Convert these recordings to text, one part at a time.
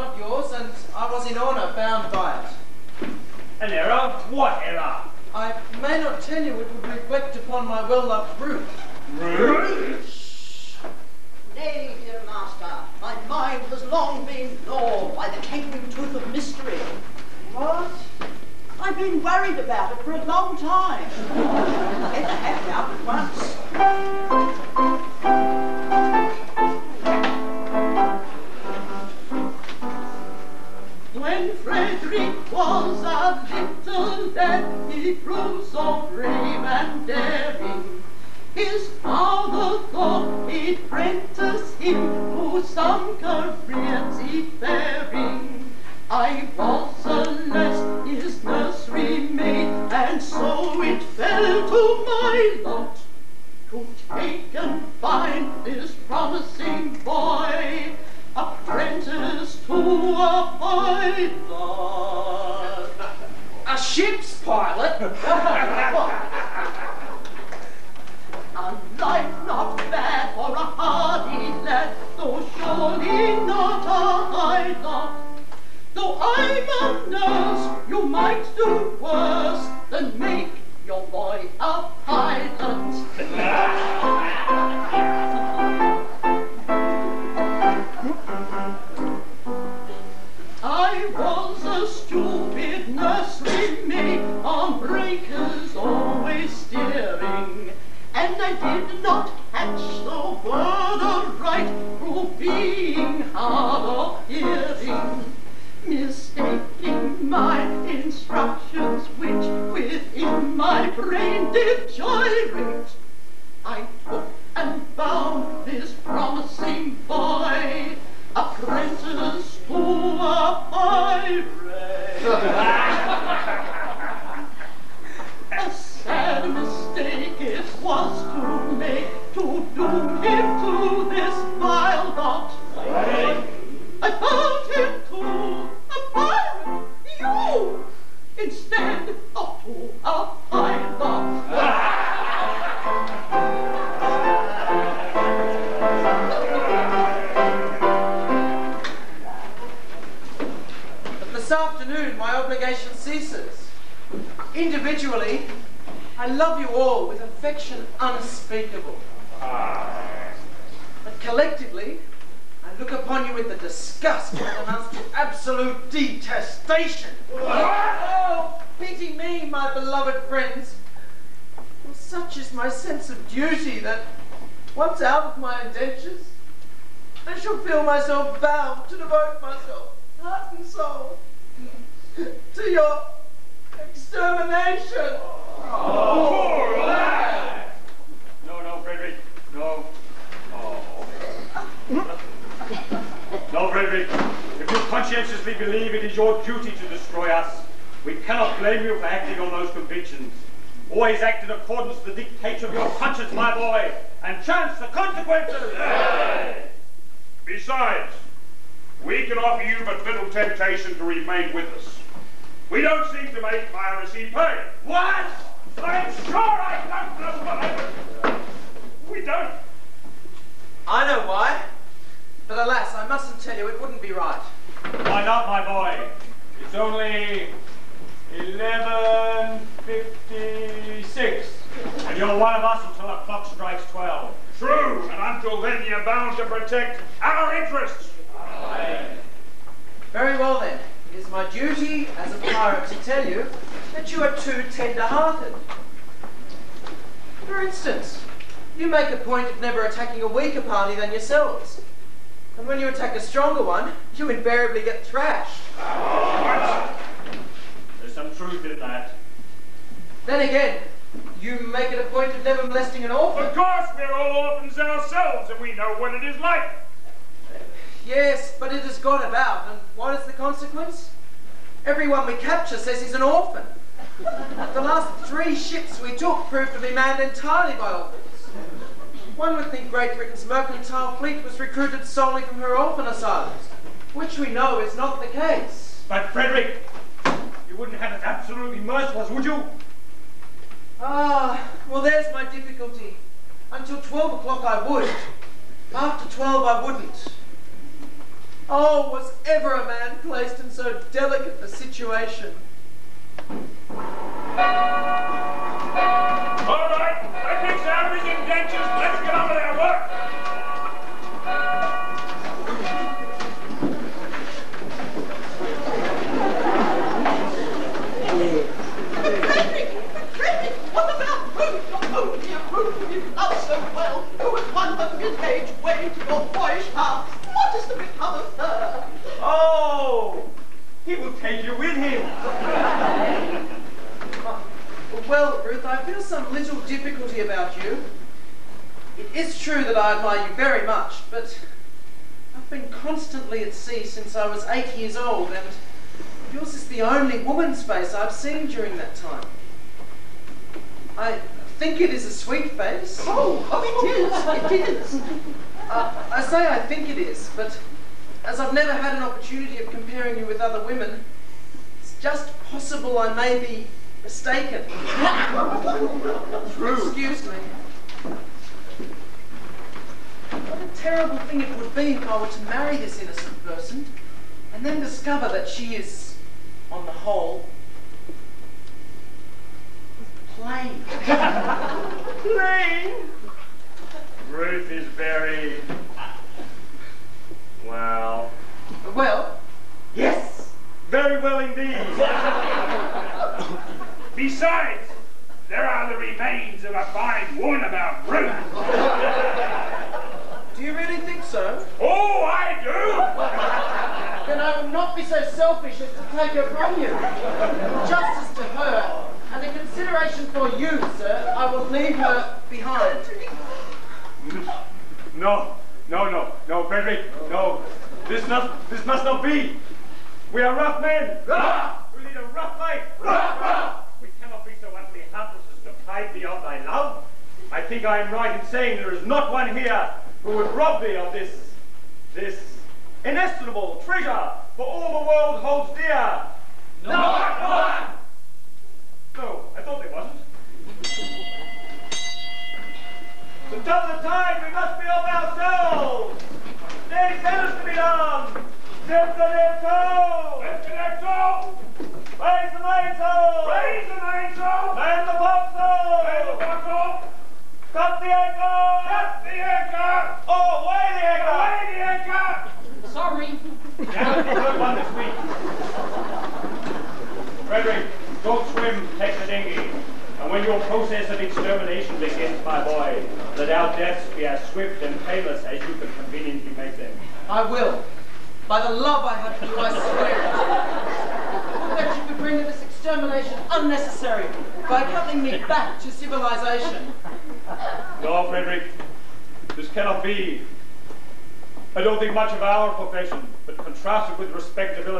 not yours, and I was in honour bound by it. An error? What error? I may not tell you it would reflect upon my well-loved Ruth. Nay, dear master, my mind has long been gnawed by the cangling tooth of mystery. What? I've been worried about it for a long time. Get the hat out at once. When Frederick was a little lad, he grew so brave and daring. His father thought he'd prentice him to some career seafaring. I was alas his nursery maid, and so it fell to my lot to take and find this promising boy apprentice to a pilot. A ship's pilot? A life not bad for a hardy lad, though surely not a lot. Though I'm a nurse, you might do worse than make your boy a pilot. was a stupid nursery maid on breakers always steering, and I did not catch the word aright through being hard of hearing, mistaking my instructions which within my brain did gyrate. I took and found this promising boy, apprentice to a pirate. a sad mistake it was to make to doom him to this vile lot. I found him to a pirate, you, instead of to a pilot. Obligation ceases. Individually, I love you all with affection unspeakable. But collectively, I look upon you with the disgust that amounts to absolute detestation. Oh, pity me, my beloved friends. For such is my sense of duty that, once out of my indentures, I shall feel myself bound to devote myself, heart and soul, to your extermination. Poor lad! No, no, Frederick. No. Oh. No, Frederick. If you conscientiously believe it is your duty to destroy us, we cannot blame you for acting on those convictions. Always act in accordance with the dictates of your conscience, my boy, and chance the consequences. Besides, we can offer you but little temptation to remain with us. We don't seem to make piracy pay. What? I'm sure I don't know what I would. We don't. I know why. But alas, I mustn't tell you, it wouldn't be right. Why not, my boy? It's only 11.56. And you're one of us until the clock strikes 12. True, and until then you're bound to protect our interests. Very well then. It is my duty as a pirate to tell you that you are too tender-hearted. For instance, you make a point of never attacking a weaker party than yourselves. And when you attack a stronger one, you invariably get thrashed. There's some truth in that. Then again, you make it a point of never molesting an orphan. Of course, we're all orphans ourselves, and we know what it is like. Yes, but it has got about, and what is the consequence? Everyone we capture says he's an orphan. The last three ships we took proved to be manned entirely by orphans. One would think Great Britain's mercantile fleet was recruited solely from her orphan asylums, which we know is not the case. But Frederick, you wouldn't have it absolutely merciless, would you? Ah, well, there's my difficulty. Until 12 o'clock I would. After 12 I wouldn't. Oh, was ever a man placed in so delicate a situation? All right, that makes out his indentures. Let's get on with our work. Frederick! Frederick! What about Ruth? Dear Ruth, whom you love so well, who has won the mid-age way to your boyish heart. What is to become of her? Oh! He will take you with him. Well, Ruth, I feel some little difficulty about you. It is true that I admire you very much, but I've been constantly at sea since I was eight years old, and yours is the only woman's face I've seen during that time. I think it is a sweet face. Oh, oh, it is, it is. Uh, I say I think it is, but as I've never had an opportunity of comparing you with other women, it's just possible I may be mistaken. True. Excuse me. What a terrible thing it would be if I were to marry this innocent person and then discover that she is, on the whole, plain. Plain. Ruth is very. Well. Well, Yes! Very well indeed. Besides, there are the remains of a fine woman about Ruth. do you really think so? Oh, I do. Then I will not be so selfish as to take her from you. Justice to her, and in consideration for you, sir, I will leave her behind. No, no, no, no, Frederick, no. This not, this must not be. We are rough men. We lead a rough life. We cannot be so utterly heartless as to deprive thee of thy love. I think I am right in saying there is not one here who would rob thee of this, this inestimable treasure for all the world holds dear. No, no. No, I thought there wasn't. Until the time we must be of ourselves. There's tennis to be done. Zip the nipto. Let's connect all. Raise the mainsail. Raise the mainsail. Man the topsail. Lay the buckle. Cut the anchor. Cut the anchor. Oh, away the anchor. Lay the anchor. Sorry. Yeah, good one this week. Frederick, don't swim, take the dinghy. And when your process of extermination begins, my boy, let our deaths be as swift and painless as you can conveniently make them. I will. By the love I have for you, I swear it. Would that you could render this extermination unnecessary by accompanying me back to civilization. No, Frederick, this cannot be. I don't think much of our profession, but contrasted with respectability,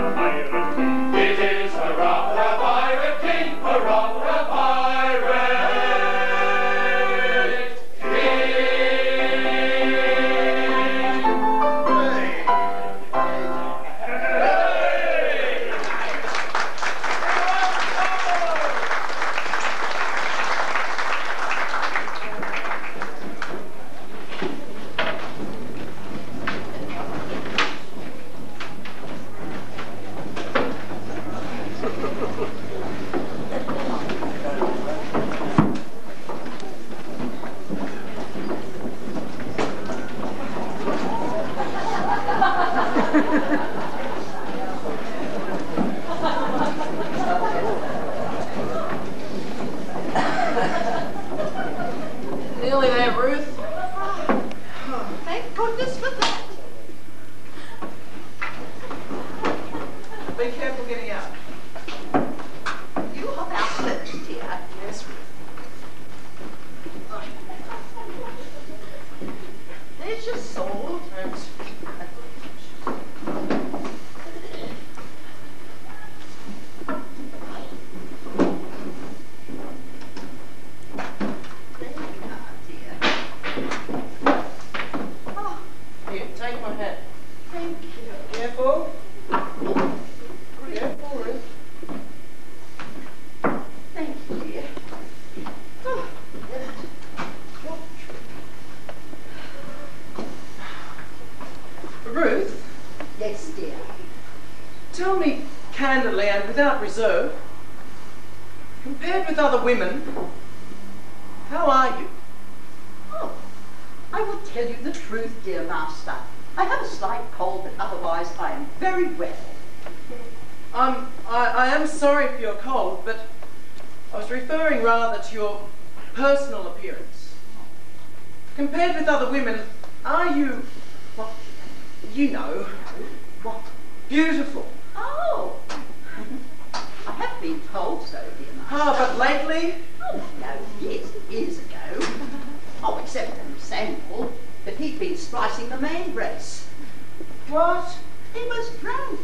be reserve, compared with other women, how are you? Oh, I will tell you the truth, dear master. I have a slight cold, but otherwise I am very well. I'm, I, I am sorry for your cold, but I was referring rather to your personal appearance. Compared with other women, are you, well, you know, What? beautiful? Oh, I have been told so, dear master. Ah, but lately, Oh, no, yes, years ago. Oh, except for Samuel, but he'd been splicing the main brace. what? He was drunk.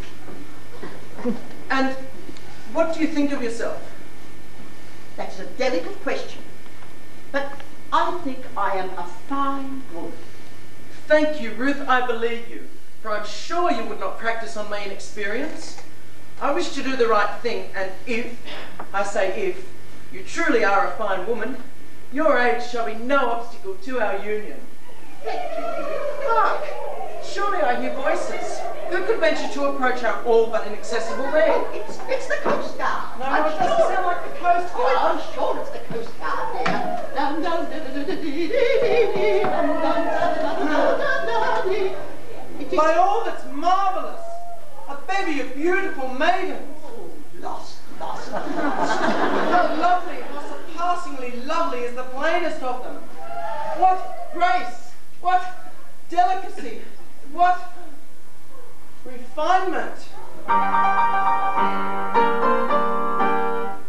And what do you think of yourself? That's a delicate question. But I think I am a fine woman. Thank you, Ruth, I believe you. for I'm sure you would not practice on me in experience. I wish to do the right thing, and if, I say if, you truly are a fine woman, your age shall be no obstacle to our union. Hark! Surely I hear voices. Who could venture to approach our all but inaccessible? Oh, it's, it's the Coast Guard. No, it doesn't sound like the Coast Oh, Guard. I'm sure it's the Coast Guard there. Dum, dum, dum, dum, da, da, da, dee. It is By all that's a bevy of beautiful maidens. lost, lost, lost. How lovely, how surpassingly lovely is the plainest of them. What grace, what delicacy, what refinement.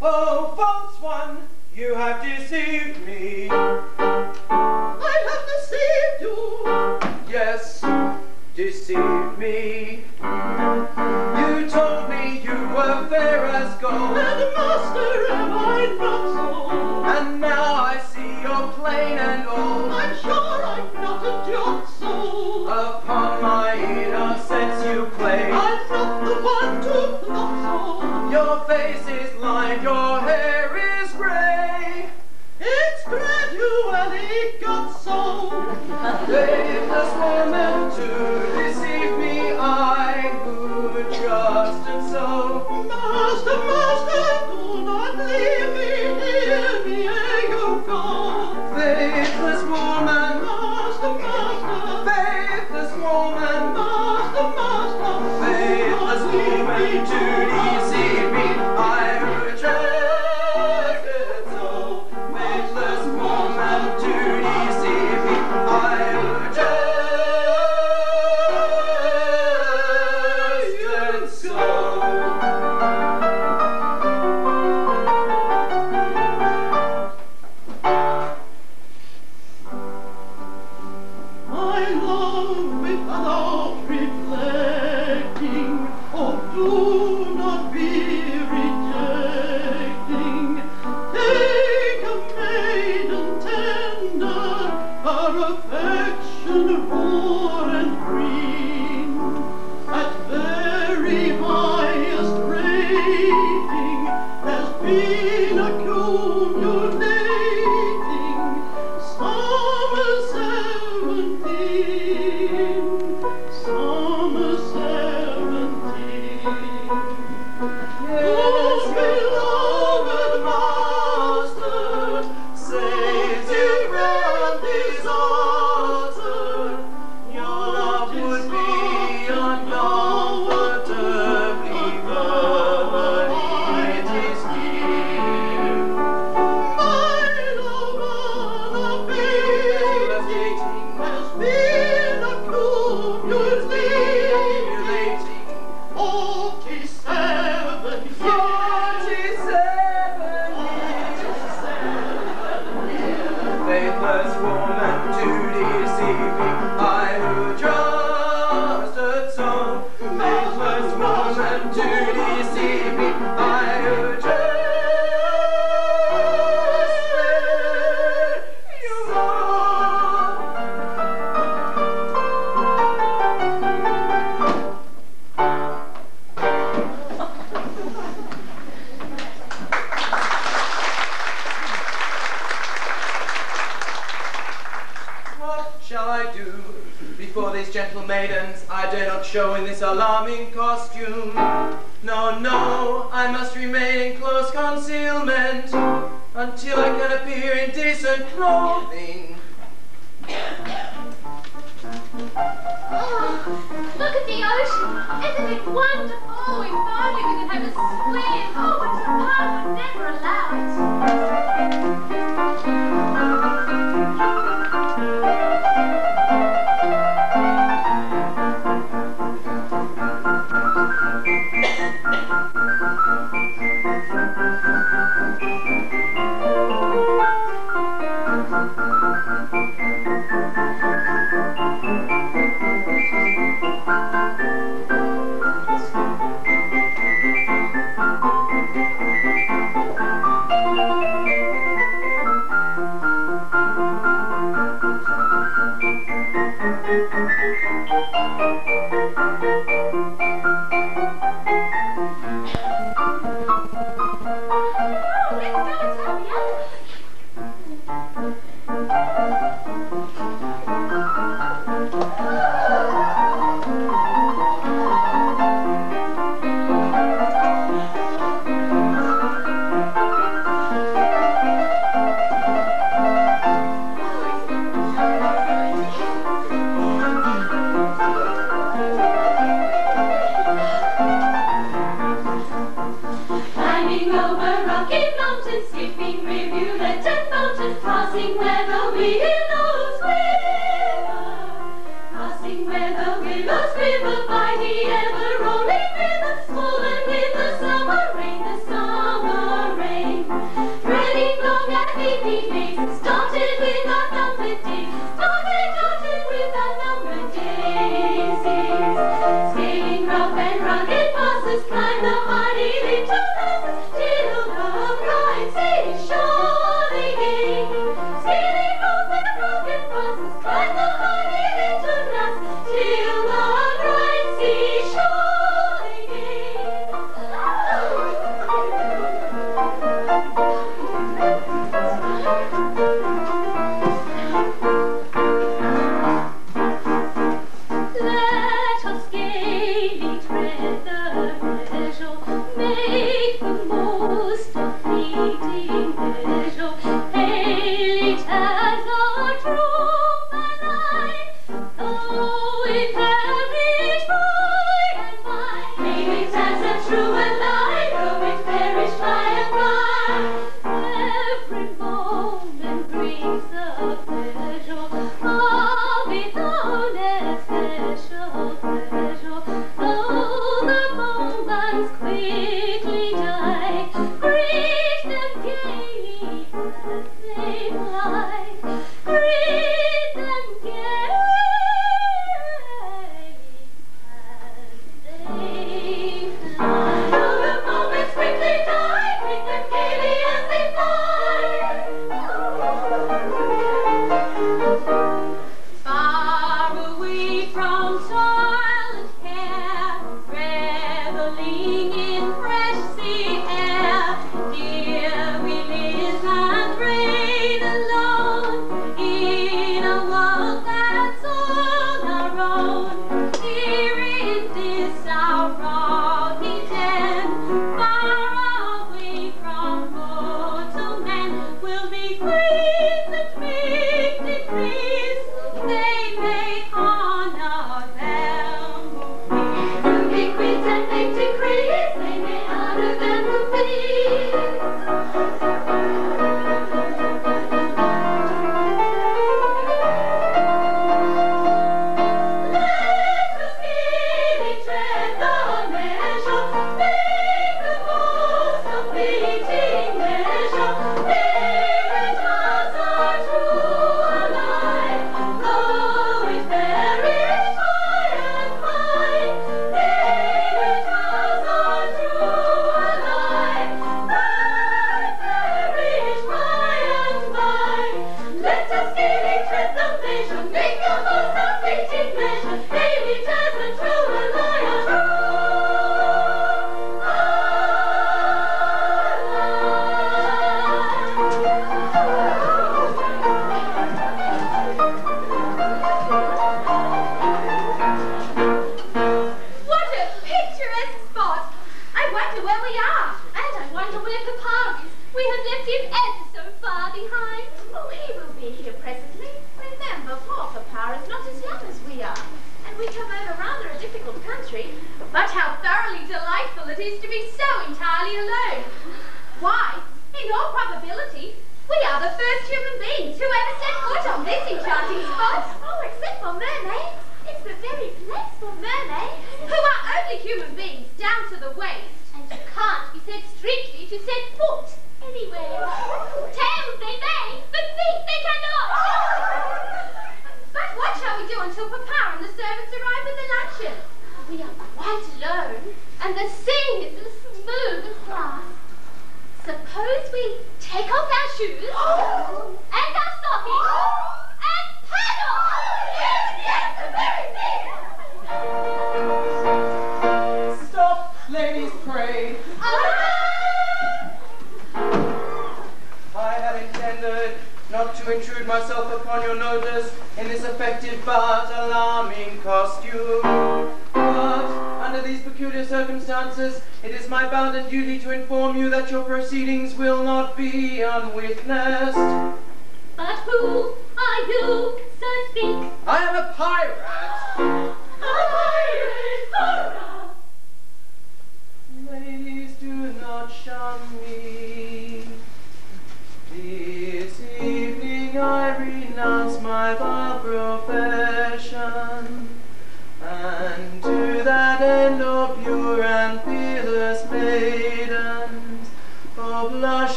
Oh, false one, you have deceived me. I have deceived you. Yes, deceived me. You told me you were fair as gold.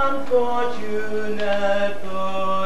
Unfortunate position?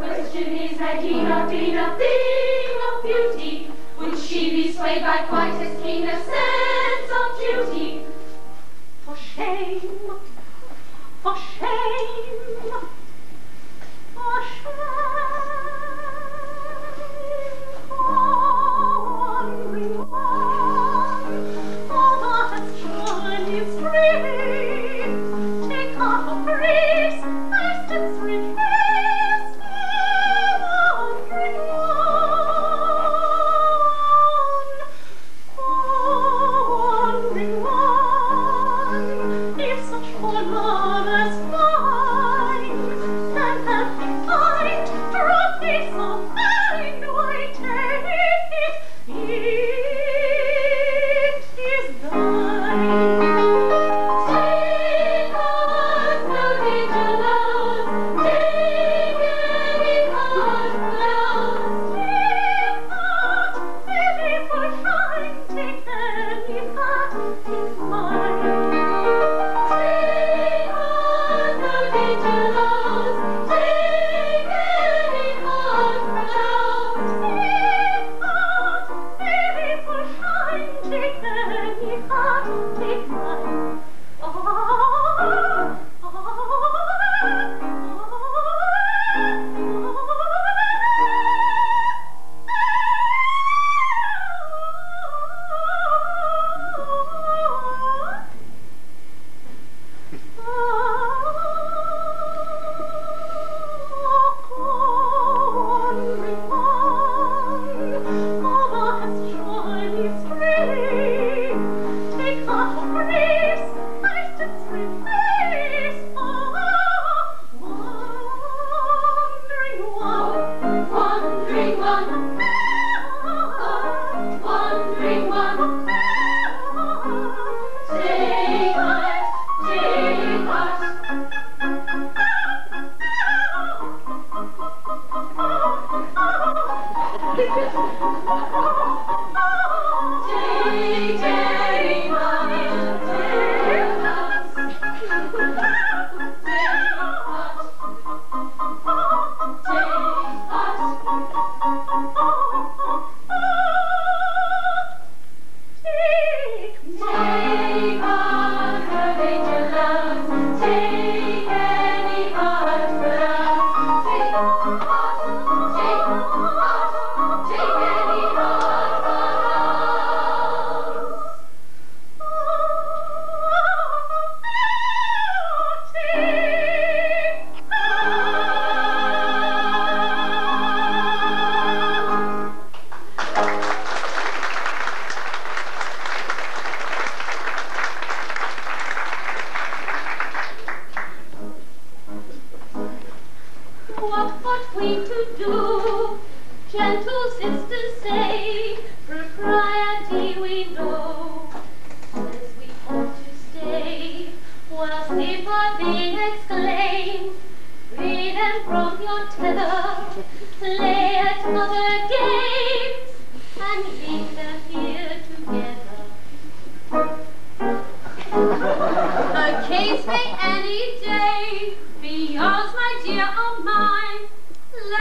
question is had he not been a thing of beauty, would she be swayed by quite as keen a sense of duty? For shame, for shame.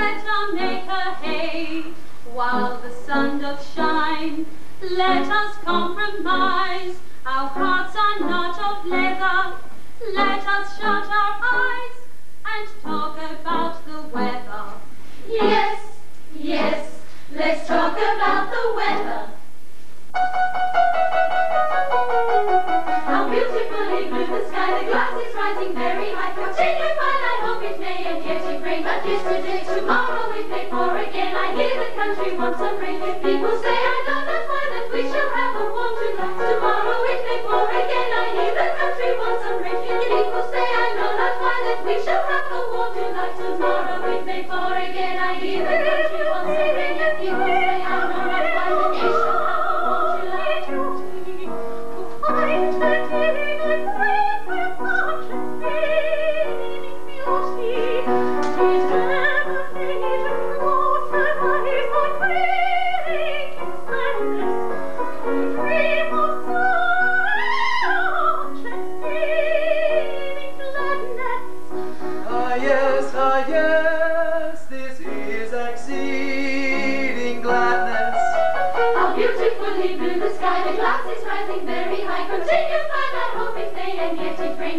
Let her make her hay while the sun doth shine. Let us compromise. Our hearts are not of leather. Let us shut our eyes and talk about the weather. Yes, yes, let's talk about the weather. How beautifully blue the sky, the glass is rising very high. Continue fine, I But yesterday, tomorrow it may pour again. I hear the country wants some rain. People say I know not why that we shall have a warm tonight. Tomorrow it may pour again. I hear the country wants some rain. People say I know not why that we shall have a warm tonight. Tomorrow it may pour again. I hear the country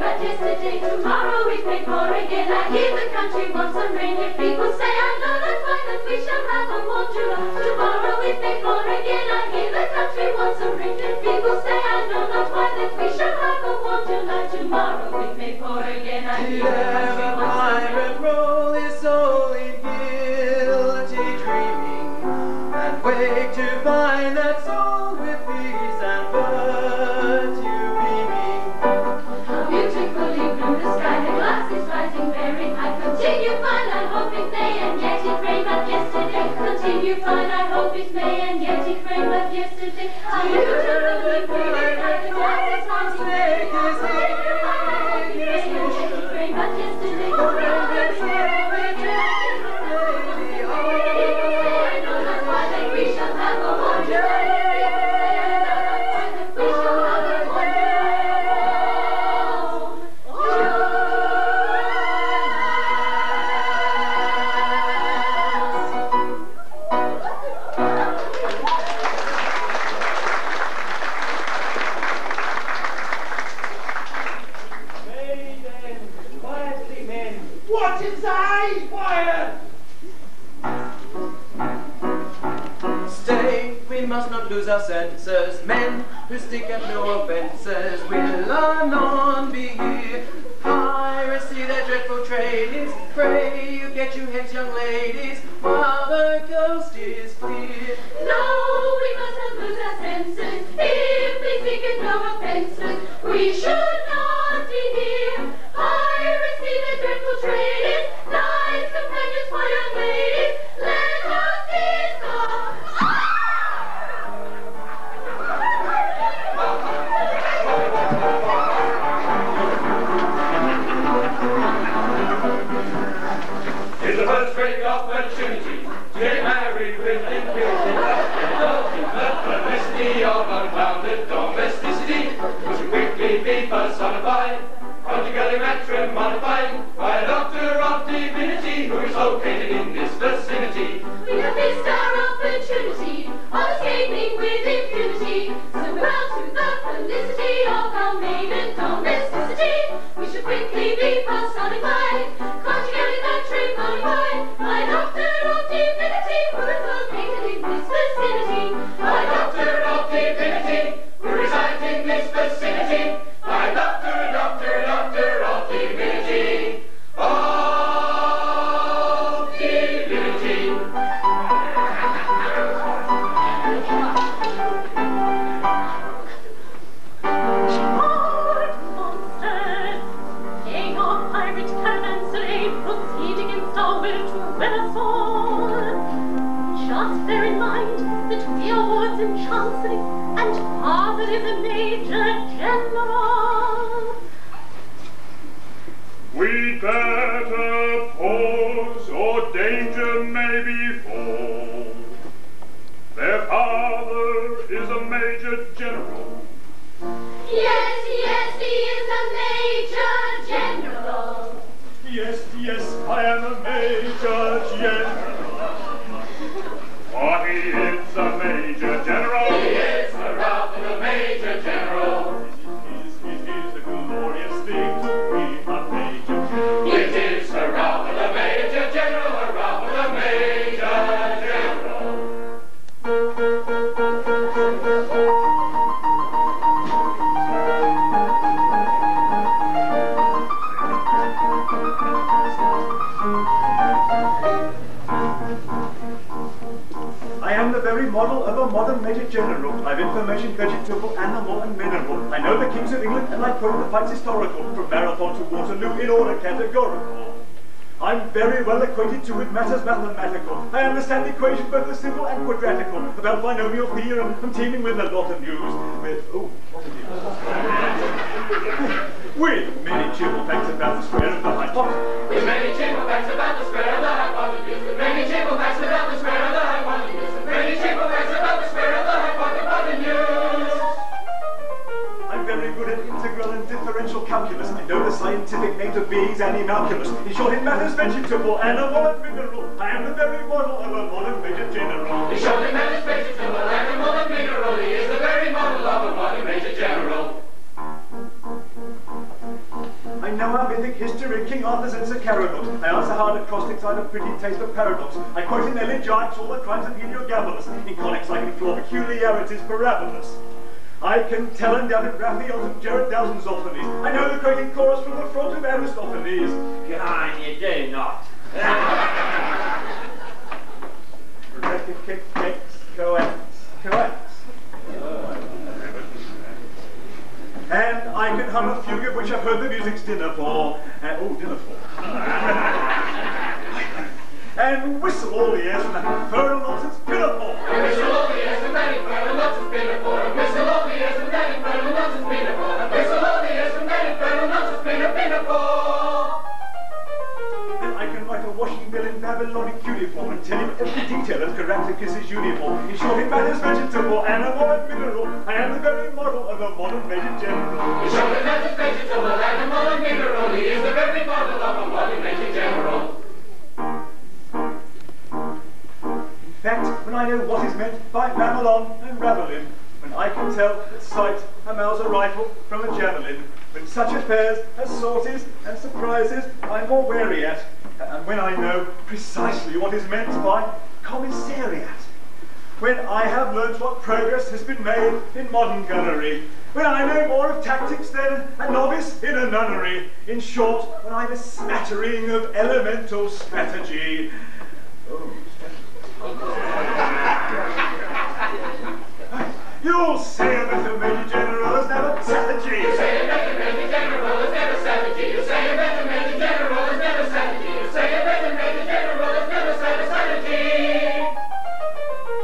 but yesterday, tomorrow we pray for again. I hear the country wants some rain. If people say I know not why that we shall have a warm July. Tomorrow we pray for again. I hear the country wants some rain. If people say I know not why that we shall have a warm July. Tomorrow we pray for again. I hear the country wants some rain. pirate roll soul in guilty dreaming, and wake to find that I hope it may, and yet it rained but yesterday. How beautifully blue the sky, the glass is rising very lose our senses. Men who stick at no offences will anon be here. Piracy, their dreadful trade is. Pray you get you hence, young ladies, while the coast is clear. No, we must not lose our senses. If we think it no offences, we should not personified, conjugally matrimonified by a doctor of divinity who is located in this vicinity. We have missed our opportunity the simple and quadratical. About binomial theorem, I'm teeming with a lot of news. With, oh, what is it? with many trivial facts about the square of the hypotenuse. With many triple facts about the square of the hypotenuse. With many triple facts about the square of the hypotenuse. With many triple facts about the square of the hypotenuse. I'm very good at integral and differential calculus. I know the scientific names of beings and animalculous. In short, it matters vegetable, animal, and pretty taste of paradox. I quote in elegiacs all the crimes of Heliogabalus. In conics I can floor peculiarities parabolous. I can tell and undoubted Raphaels of Gerard Zoffanies. I know the quaking chorus from the front of Aristophanes. On, you do not. when I know what is meant by Mamelon and Ravelin, when I can tell at sight a Mauser rifle from a javelin, when such affairs as sorties and surprises I'm more wary at, and when I know precisely what is meant by commissariat, when I have learnt what progress has been made in modern gunnery, when I know more of tactics than a novice in a nunnery, in short, when I've a smattering of elemental strategy. Oh, You'll say a better Major General has never strategy. You say a better Major General is never strategy. You say a better Major General is never strategy. You say a better Major General is never strategy.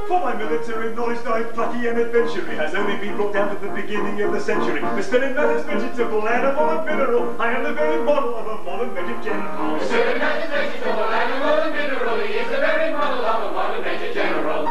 For my military knowledge, thy plucky and adventuring has only been brought down at the beginning of the century. Still in matters vegetable, animal, and mineral, I am the very model of a modern Major General. Still in matters vegetable, animal, and mineral, he is the very model of a modern Major General.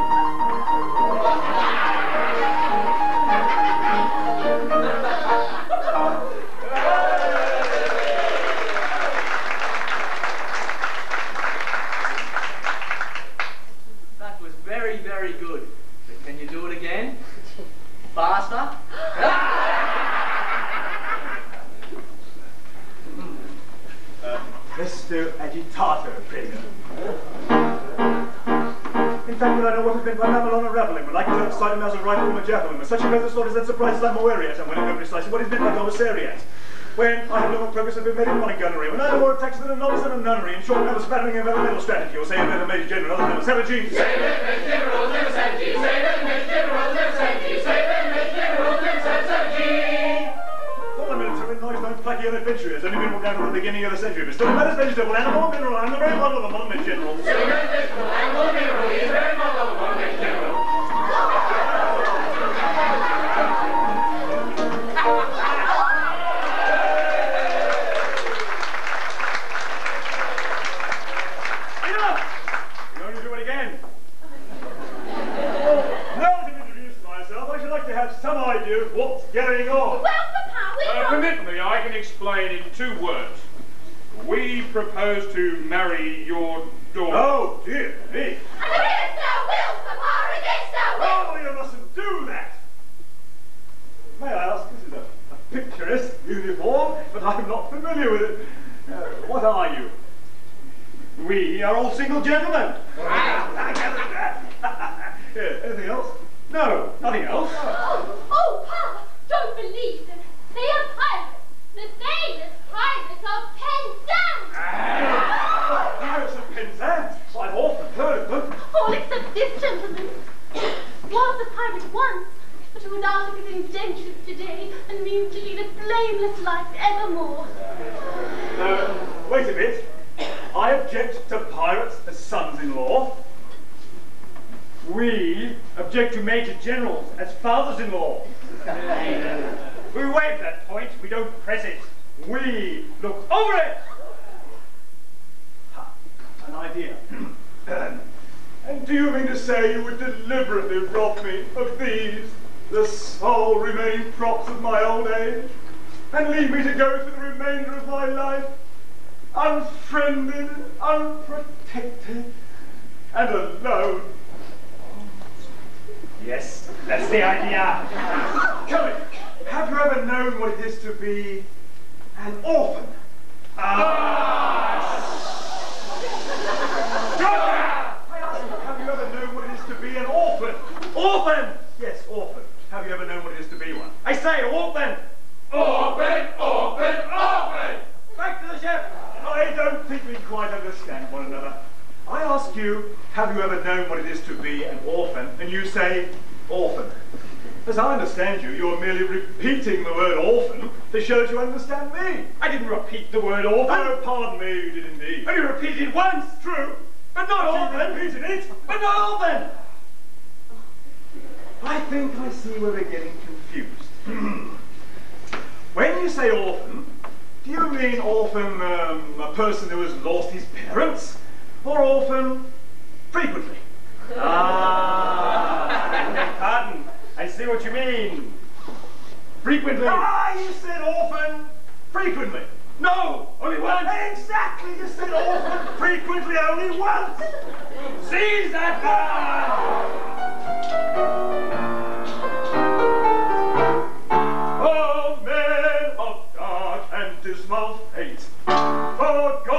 Presto agitato, prego. In fact, when I know what has been by Mamelon and Ravelin, when I can tell sight of Mouse and rifle from a javelin, when such a present slaughter that surprises I'm more wary at, and when I know precisely what is meant by commissariat. When I have learned what progress has been made in modern gunnery, when I know more of tactics than a novice and a nunnery, in short, another spattering of elemental strategy, or say a better Major General, another strategy. Say a better Major General is never strategy. Say a better Major General is never strategy. Say a better General is never strategy. My military knowledge, known plucky and adventurous, only been down at the beginning of the century, but still in matters vegetable, animal, mineral, and the very model of a modern General. Better vegetable, animal, mineral, is the very model of a modern Major General. Enough! You're going to do it again. now that I've myself, I should like to have some idea of what's going on. Well, Papa, we Uh, want... permit me, I can explain in two words. We propose to marry your daughter. Oh, dear me. And against our will, Papa, against our will! Oh, you mustn't do that. May I ask, this is a, a picturesque uniform, but I'm not familiar with it. Uh, what are you? We are all single gentlemen. I gathered that. Anything else? No, nothing else. Oh, oh, Papa, don't believe them. They are pirates. The famous ah, pirates of Penzance. Pirates of Penzance. I've often heard of them. All except this gentleman. Was a pirate once, but who is out of his indentions today and means to lead a blameless life evermore. Wait a bit. I object to pirates as sons-in-law. We object to major generals as fathers-in-law. We waive that point. We don't press it. We look over it. Ha, an idea. and do you mean to say you would deliberately rob me of these, the sole remaining props of my old age, and leave me to go through the remainder of my life, unfriended, unprotected, and alone? Yes, that's the idea. Tell me, have you ever known what it is to be an orphan? I ask you, have you ever known what it is to be an orphan? Orphan! Yes, orphan. Have you ever known what it is to be one? I say, orphan! Orphan, orphan, orphan! Back to the chef! I don't think we quite understand one another. I ask you, have you ever known what it is to be an orphan? And you say, orphan. As I understand you, you're merely repeating the word orphan to show that you understand me. I didn't repeat the word orphan. Oh, pardon me, you did indeed. Only repeated it once. True, but not You orphan. repeated it. But not orphan. I think I see where we're getting confused. when you say orphan, do you mean orphan, um, a person who has lost his parents? Or orphan frequently? Ah, pardon. I see what you mean. Frequently. Ah, you said orphan frequently. No, only once. Exactly, you said orphan frequently only once. Seize that man! Oh, men of dark and dismal fate, forego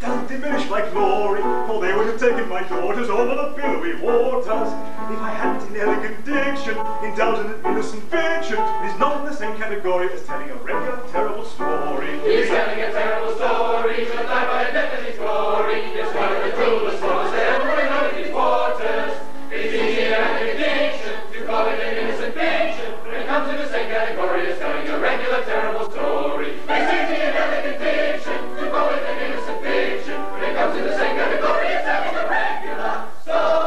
don't diminish my glory, for they would have taken my daughters over the billowy waters. If I hadn't an elegant diction, indulged in an innocent fiction, is not in the same category as telling a regular terrible story. He's telling a terrible story, shall die by a death in his glory. It's one of the cruelest stories that ever been known in these waters. It's easy and addiction to call it an innocent fiction, but it comes in the same category as telling a regular terrible story. It's easy and elegant diction to call it an innocent but it comes in the same category as telling a regular story.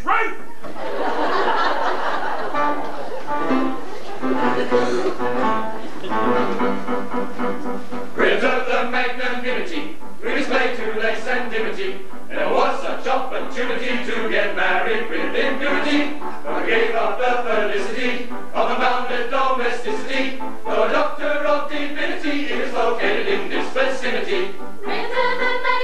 It's Ruth! Of the magnanimity, we display to lace and dimity. There was such opportunity to get married with impunity. But we gave up the felicity of unbounded domesticity. Though a doctor of divinity is located in this vicinity. Prince of the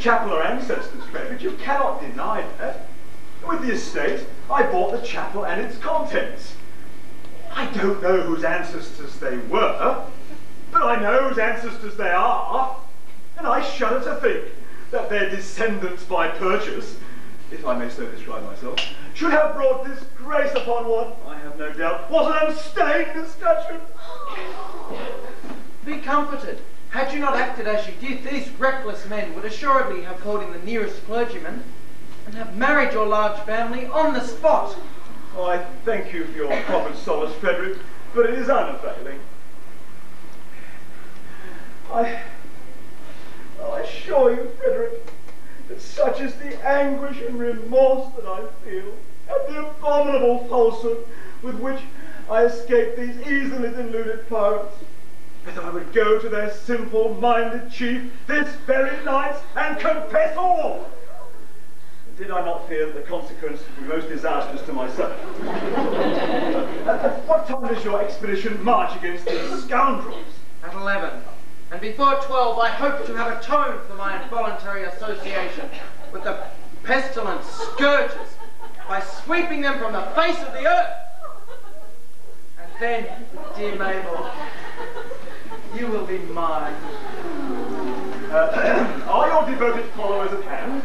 chapel are ancestors, Frederick, you cannot deny that. With the estate, I bought the chapel and its contents. I don't know whose ancestors they were, but I know whose ancestors they are, and I shudder to think that their descendants by purchase, if I may so describe myself, should have brought disgrace upon what, I have no doubt, was an unstained escutcheon. Be comforted. Had you not acted as you did, these reckless men would assuredly have called in the nearest clergyman and have married your large family on the spot. Oh, I thank you for your proffered solace, Frederick, but it is unavailing. I, I assure you, Frederick, that such is the anguish and remorse that I feel at the abominable falsehood with which I escaped these easily deluded pirates, I would go to their simple-minded chief this very night and confess all. Did I not fear that the consequence would be most disastrous to myself? at what time does your expedition march against these scoundrels? At 11. And before 12, I hope to have atoned for my involuntary association with the pestilent scourges by sweeping them from the face of the earth. And then, dear Mabel, you will be mine. Uh, are your devoted followers at hand?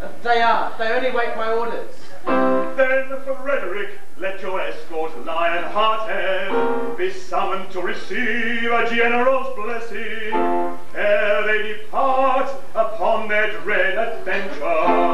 Uh, They are. They only wait my orders. Then, for Frederick, let your escort, lion-hearted, be summoned to receive a general's blessing ere they depart upon their dread adventure.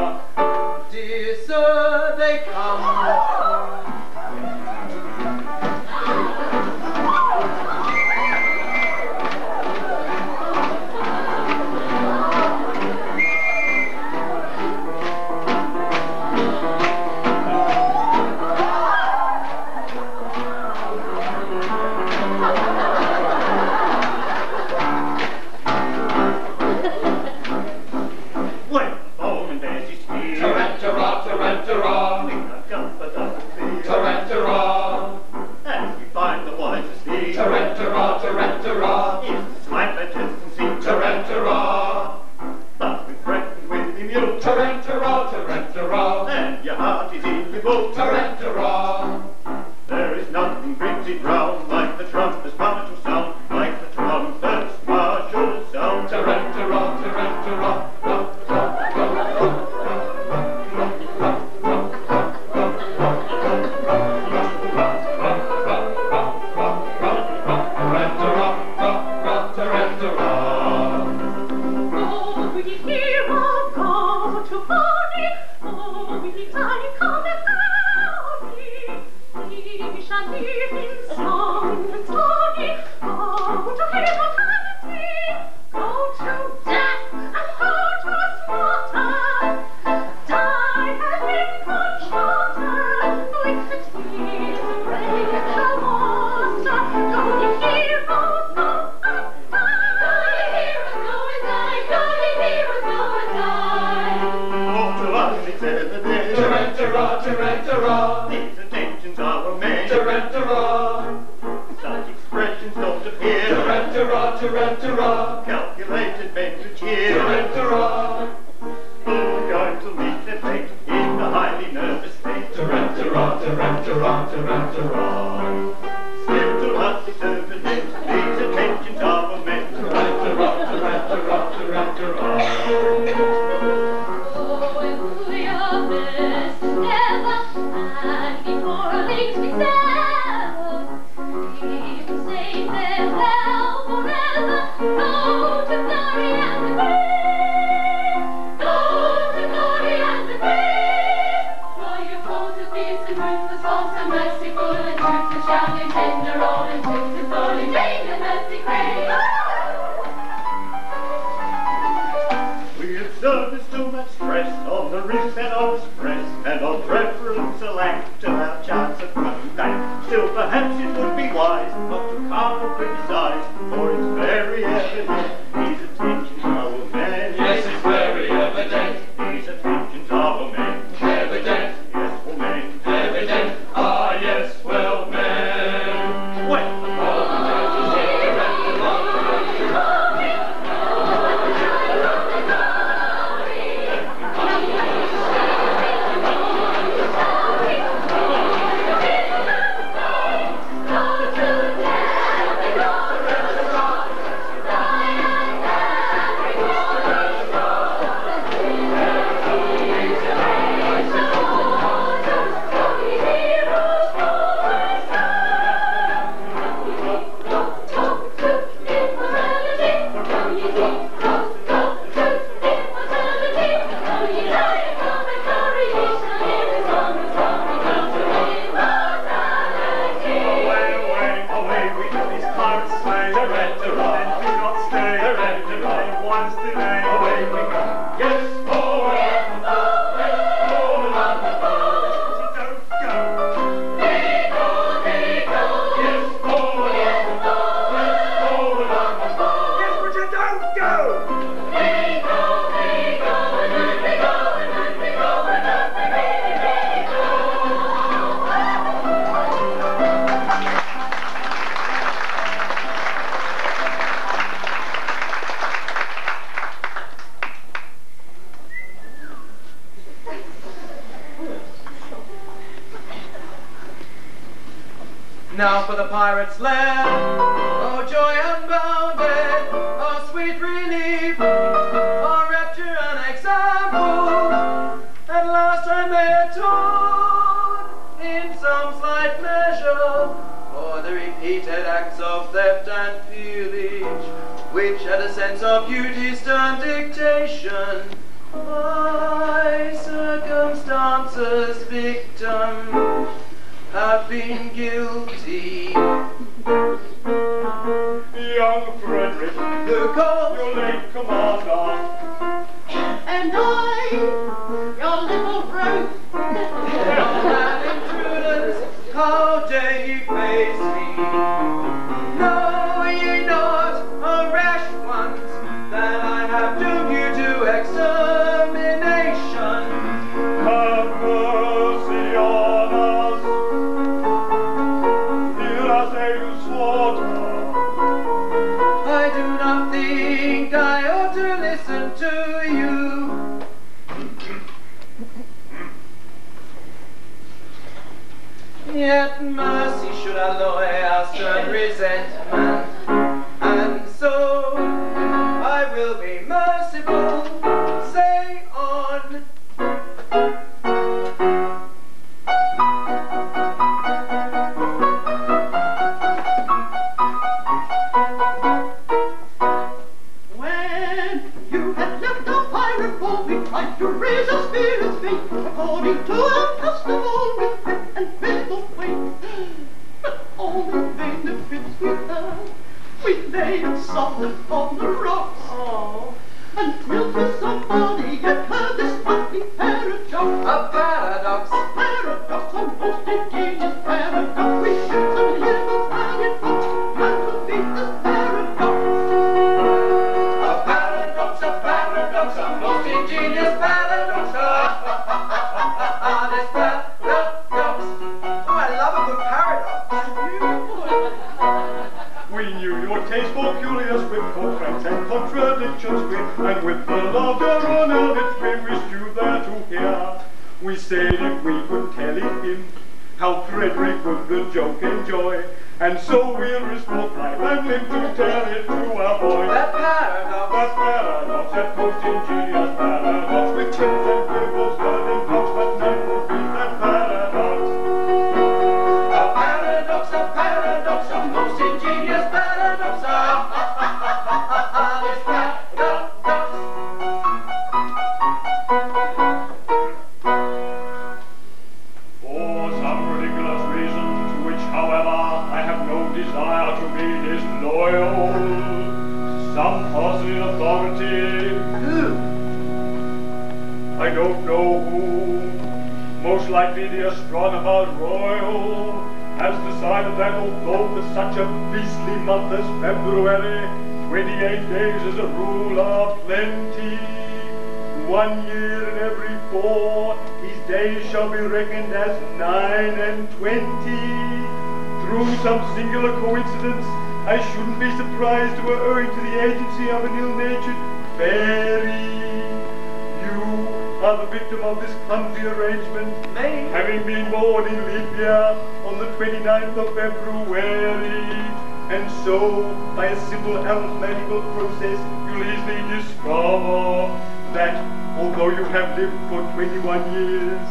A simple arithmetical process, you'll easily discover that although you have lived for 21 years,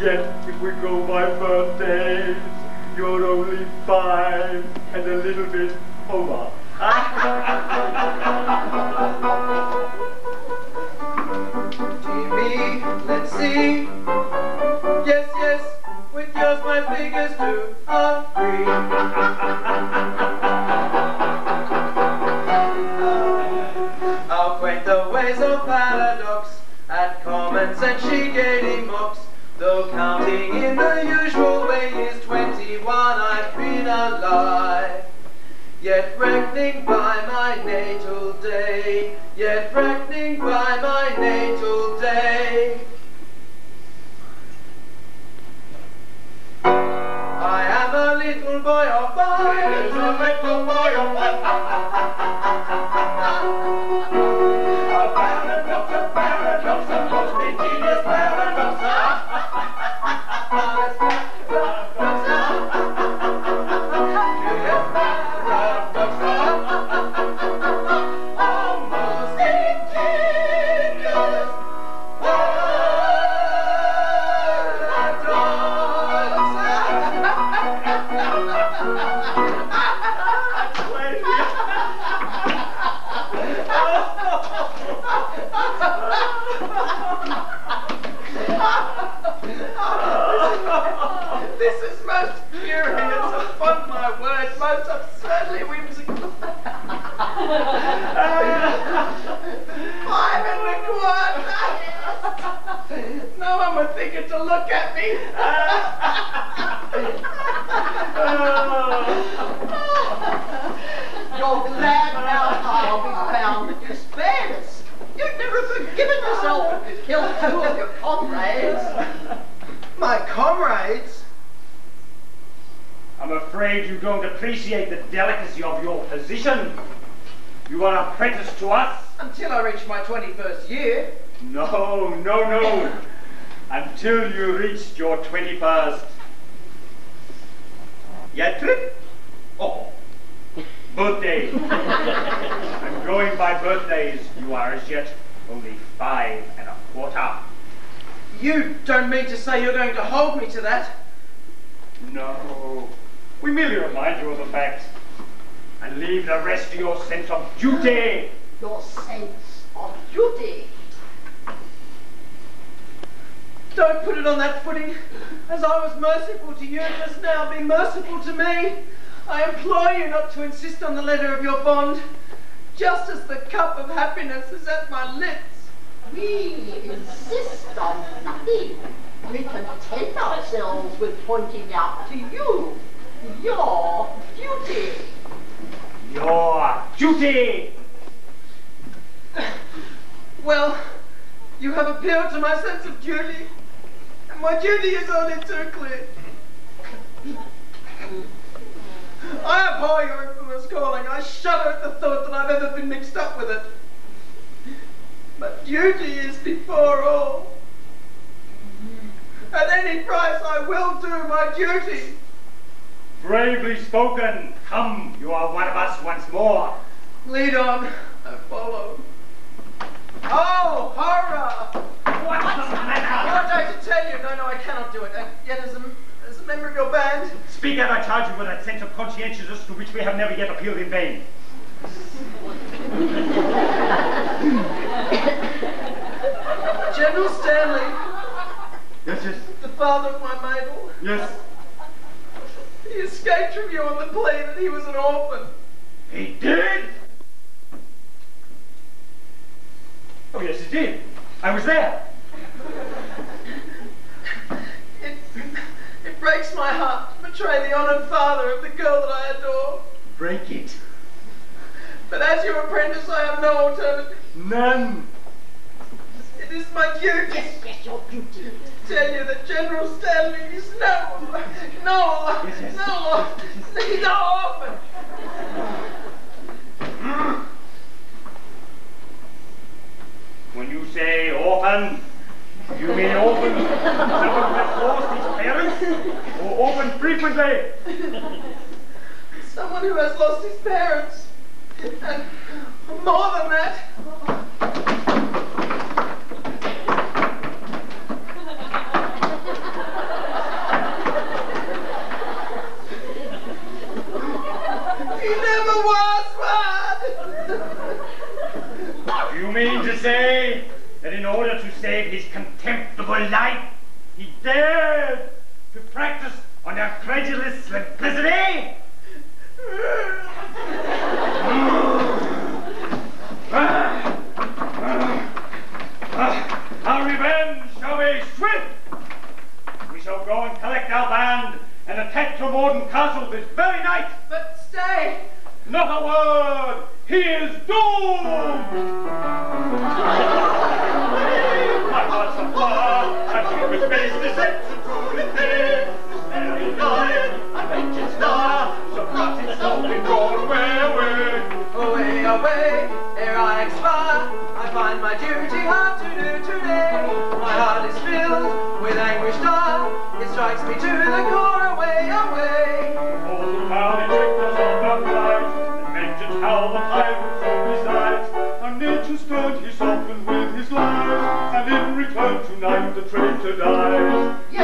yet if we go by birthdays, No. We merely remind you of the fact and leave the rest to your sense of duty. Your sense of duty. Don't put it on that footing. As I was merciful to you just now, be merciful to me. I implore you not to insist on the letter of your bond, just as the cup of happiness is at my lips. We insist on nothing. We content ourselves with pointing out to you your duty. Your duty. Well, you have appealed to my sense of duty, and my duty is only too clear. I abhor your infamous calling. I shudder at the thought that I've ever been mixed up with it. But duty is before all. At any price, I will do my duty. Bravely spoken. Come, you are one of us once more. Lead on. I follow. Oh, horror! What's the matter? What I to tell you? No, no, I cannot do it. And yet, as a, as a member of your band, Speak and I charge you with that sense of conscientiousness to which we have never yet appealed in vain. General Stanley, Yes, yes, the father of my Mabel? Yes. He escaped from you on the plea that he was an orphan. He did? Oh, yes, he did. I was there. it, it breaks my heart to betray the honoured father of the girl that I adore. Break it. But as your apprentice, I have no alternative. None. It is my duty. Yes, yes, your duty. Tell you that General Stanley is no, no, no, he's no orphan. When you say orphan, you mean orphan someone who has lost his parents? Or orphan frequently? Someone who has lost his parents. And more than that, he never was one. You mean to say that in order to save his contemptible life, he dared to practice on your credulous simplicity? Our revenge shall be swift. We shall go and collect our band and attack Tremorden Castle this very night. But stay. Not a word. He is doomed. My heart's on fire. I feel with face deception. This very night, I venture star. So not its soul be gone away, away. Away, away, ere I expire, I find my duty hard to do today. My heart is filled with anguish dire, it strikes me to the core, away. Tonight the traitor dies.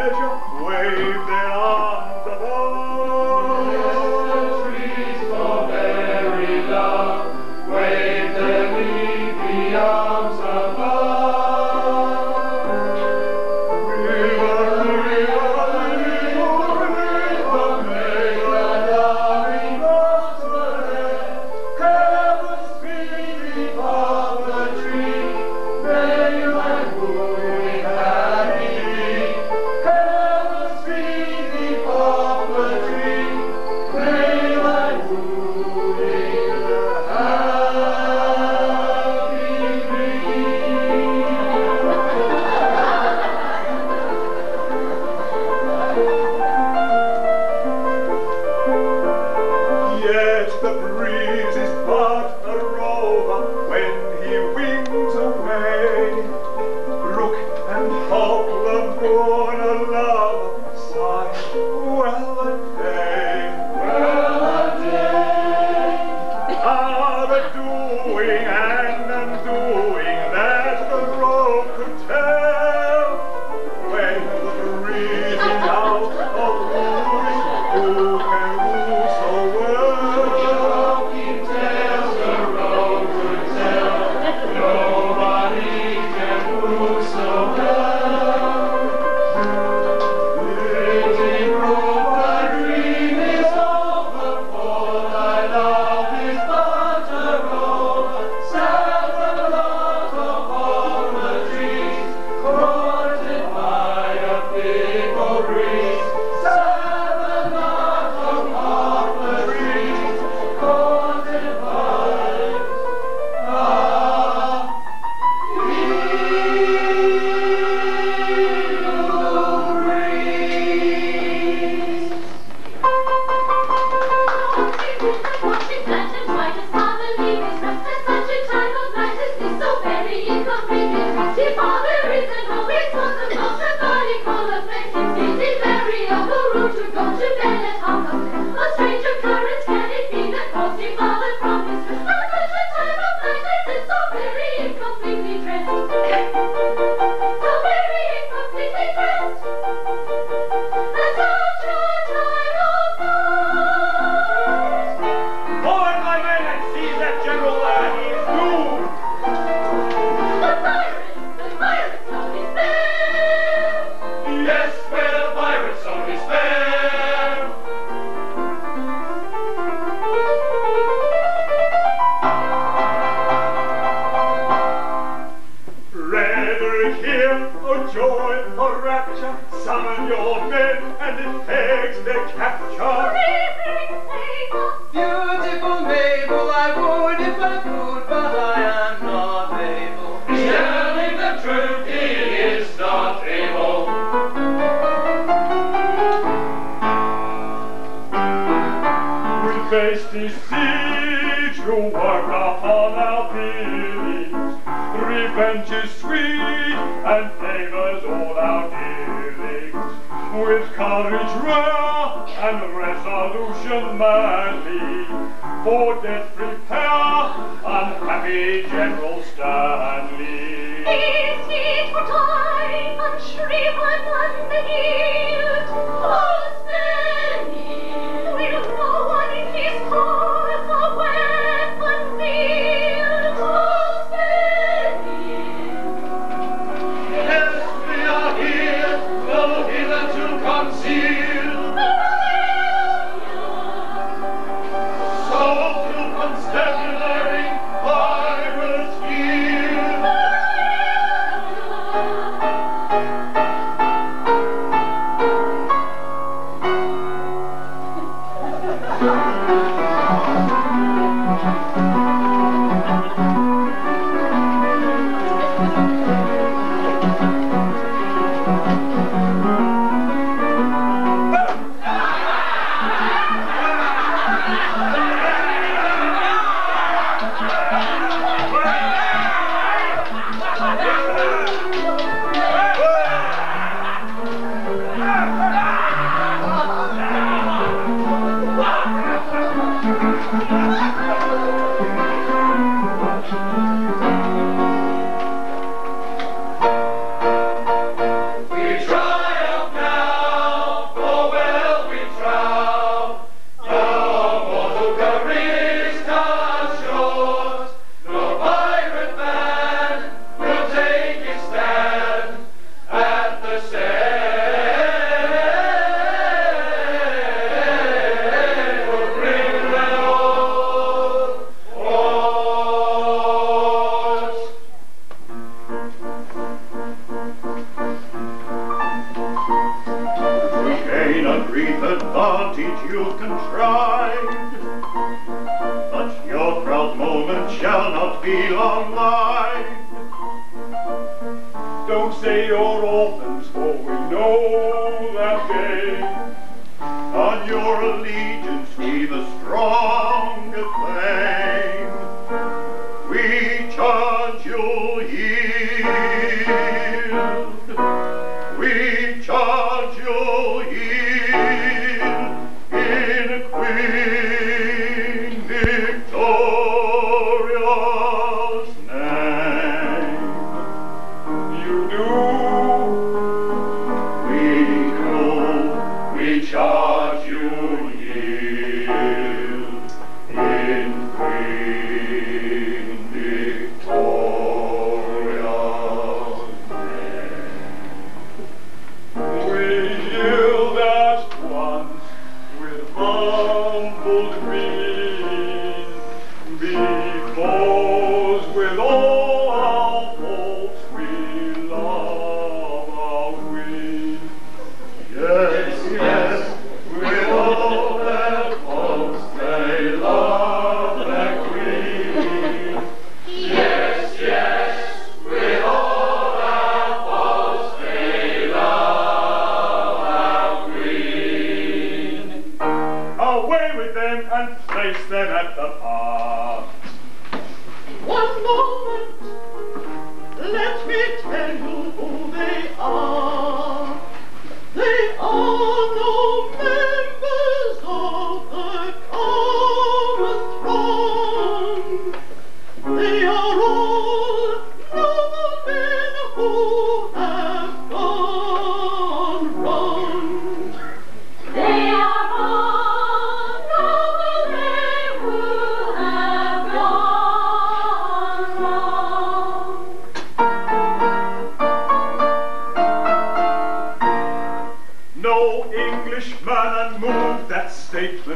magic wave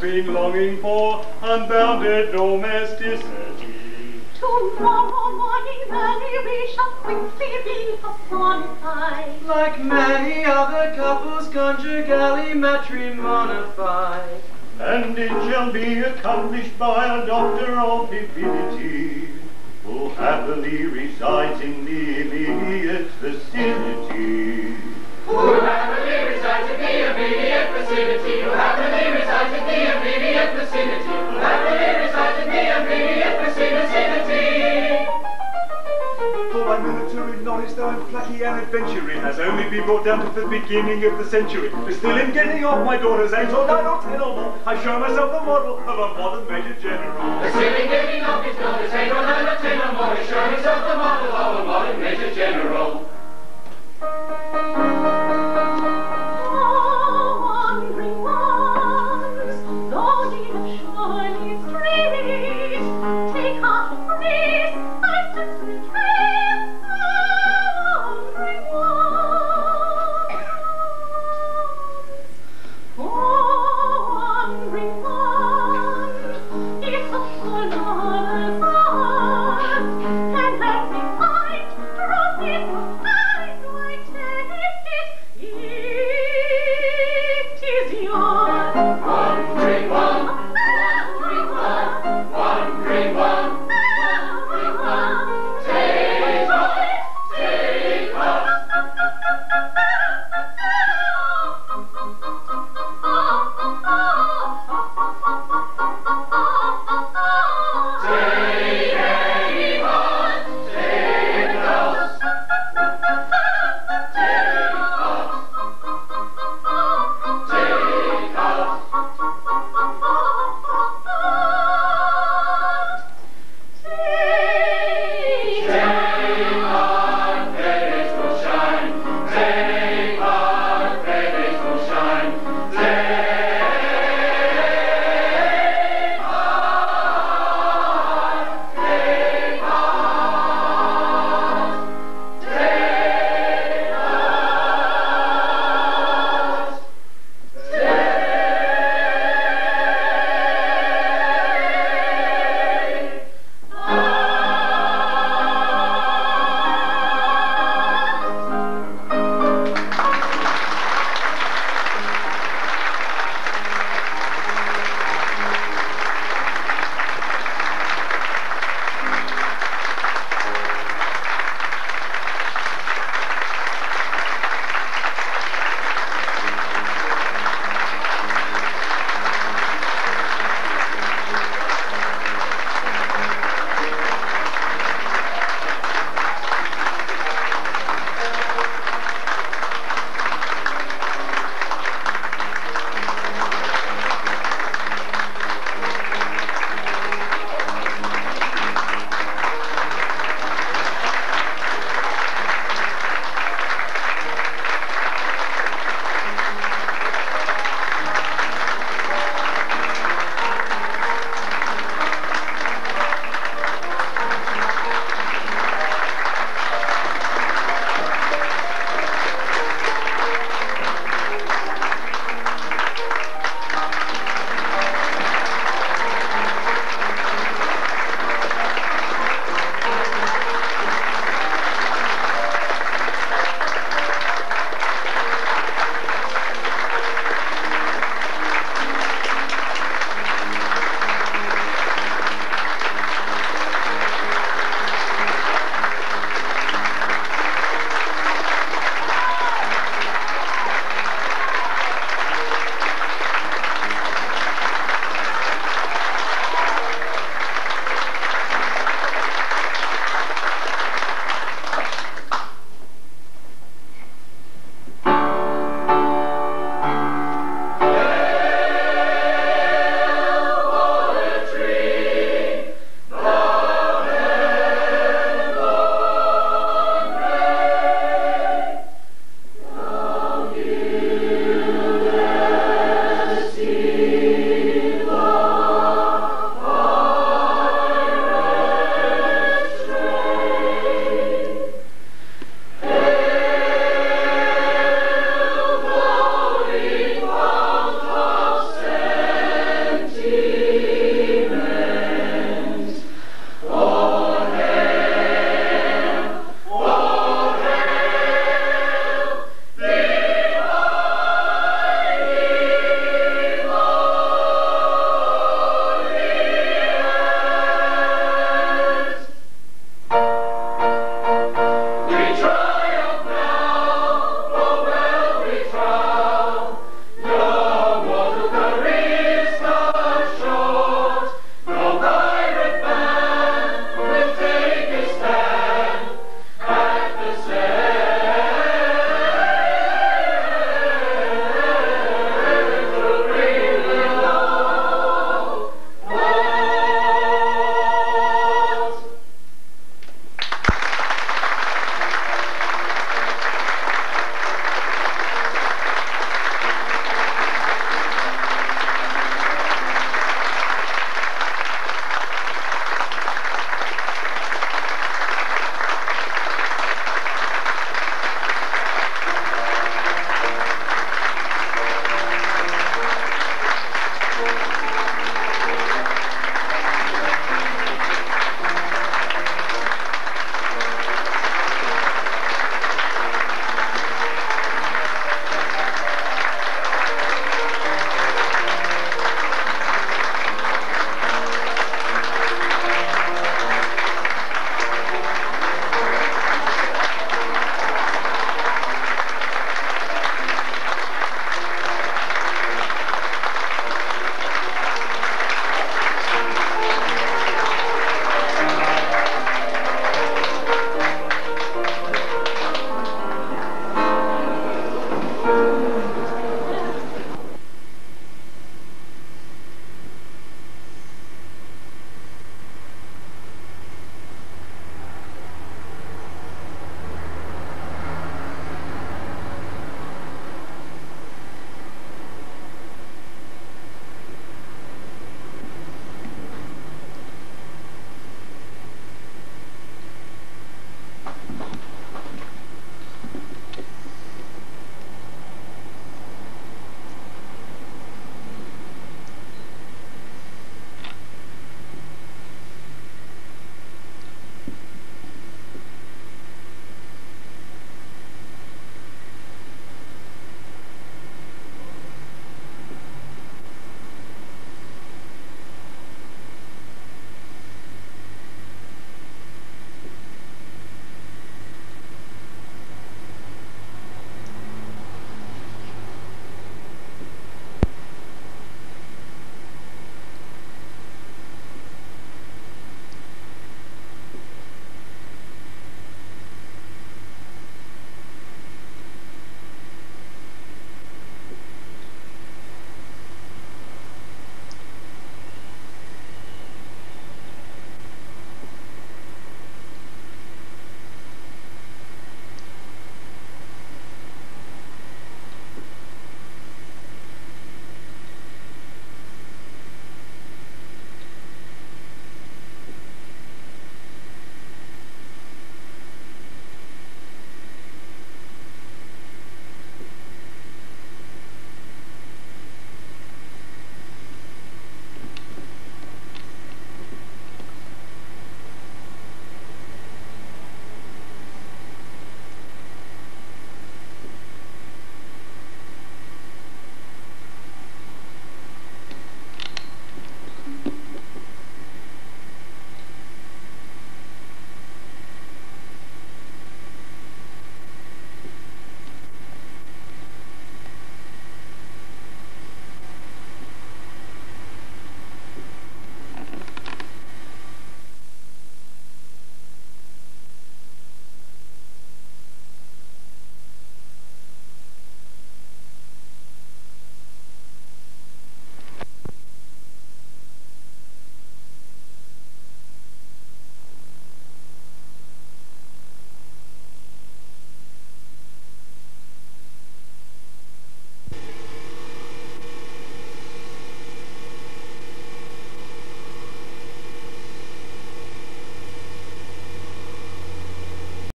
Being longing for. century still in getting off my daughter's age, so now you're terrible. I show myself the model of a modern